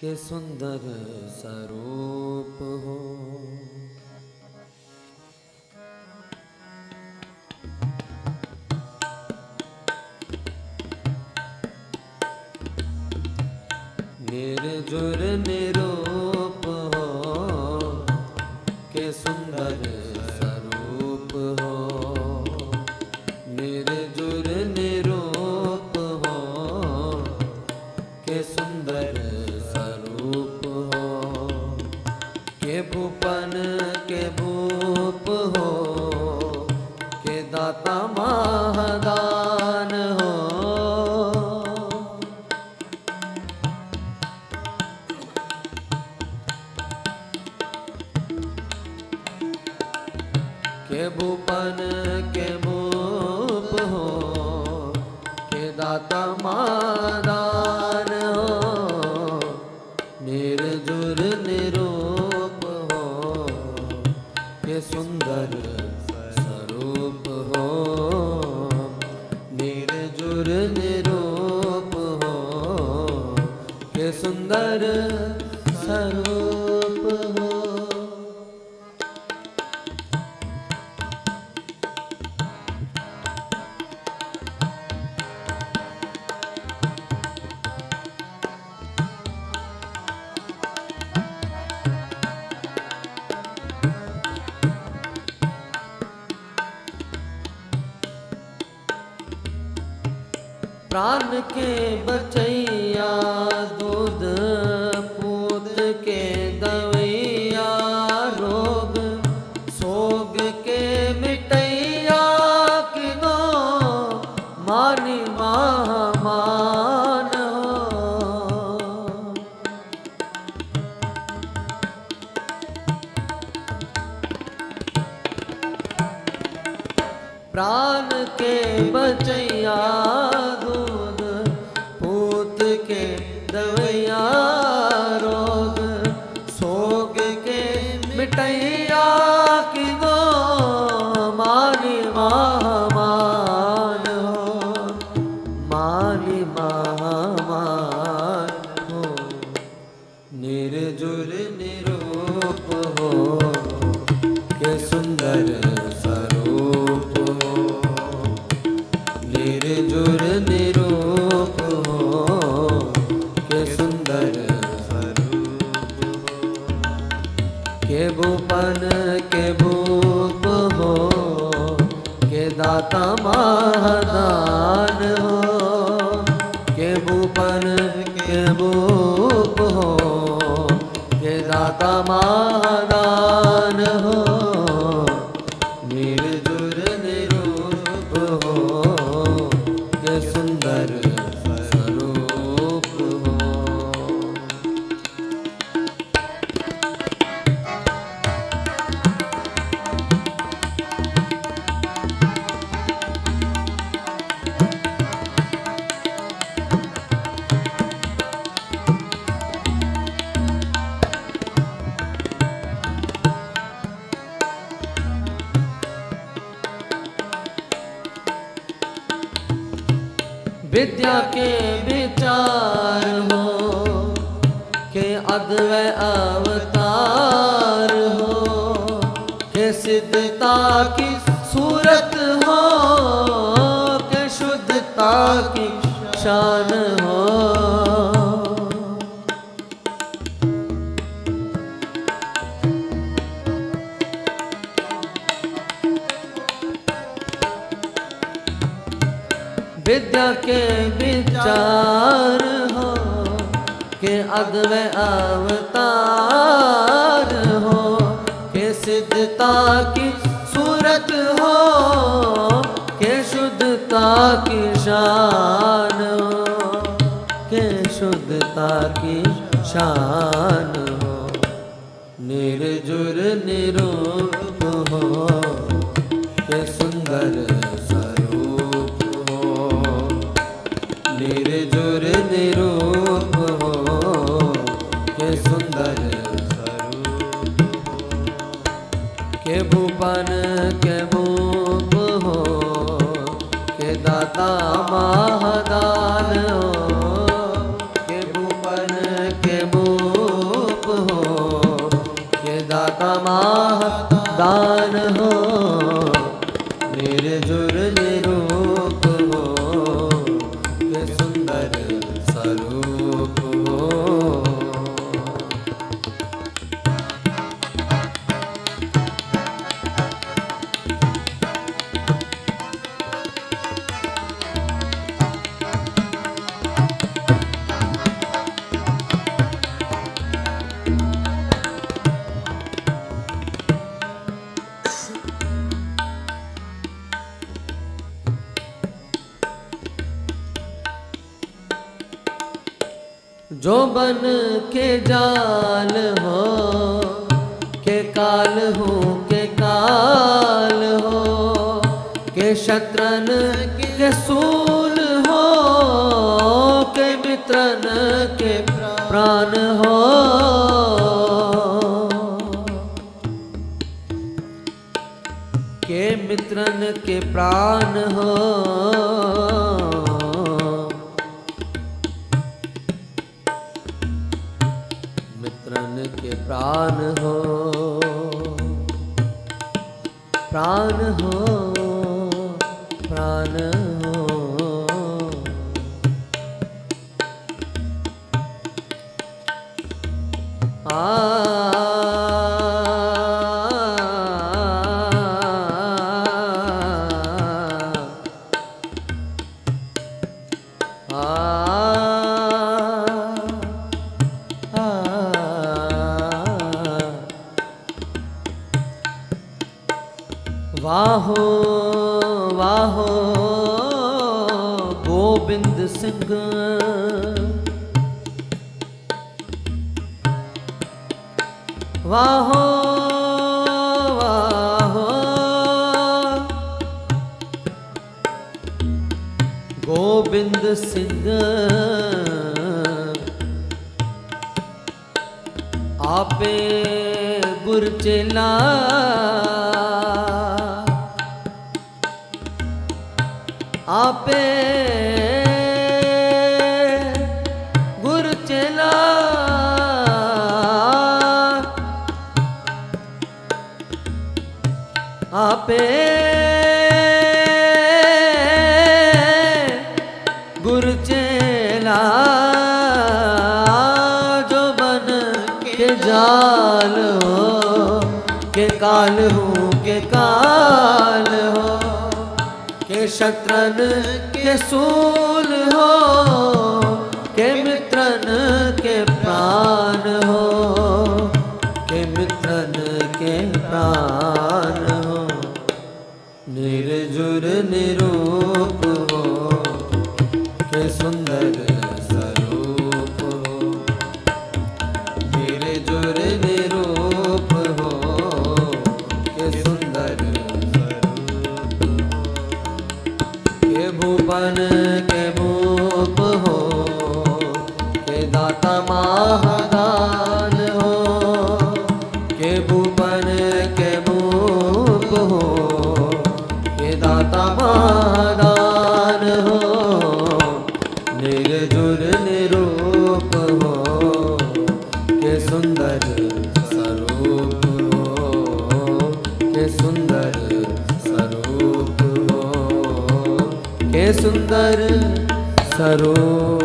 के सुंदर स्वरूप हो। निर्जुर निरूप के भूपन के भूप हो, के दाता मादान हो, निर्जुर निरूप हो, के सुंदर स्वरूप हो, निर्जुर निरूप हो, के सुंदर स्वरूप प्राण के बचैया दूध पूत के दवैया, रोग सोग के मिटैया, किनो मानी महामान हो। प्राण के बचैया दवैया के मिटैया कि दो मानी महामान हो मानी महामान निरूप हो के भूप हो, के दाता महादान हो, के भूपन के भूप हो, के दाता महादान हो। विद्या के विचार हो, के अद्वै अवतार हो, के सिद्धता की सूरत हो, के शुद्धता की शान हो। के अद्वै अवतार हो, के सिद्धता की सूरत हो, के शुद्धता की शान हो, के शुद्धता की शान हो। निर्जुर निरूप हो सुंदर के भूपन, के भूप हो, के दाता महदान हो, के भूपन, के भूप हो, के दाता महदान हो। निर्जुर निरू जो बन के जाल हो, के काल हो, के काल हो, के शत्रन, के सूल हो, के मित्रन, के प्राण हो। के मित्रन, के प्राण हो। के प्राण हो प्राण हो प्राण हो ਵਾਹੋ ਵਾਹੋ ਗੋਬਿੰਦ ਸਿੰਘ। ਵਾਹੋ ਵਾਹੋ ਗੋਬਿੰਦ ਸਿੰਘ। ਆਪੇ ਗੁਰ ਚੇਲਾ आपे गुरचेला आपे गुरचेला जो बन के जाल हो के काल हो के काल के शत्रन के सूल हो, के मित्रन के प्राण हो, के मित्रन के प्राण हो। निर्जुर निरूप हो, के सुंदर सुंदर स्वरूप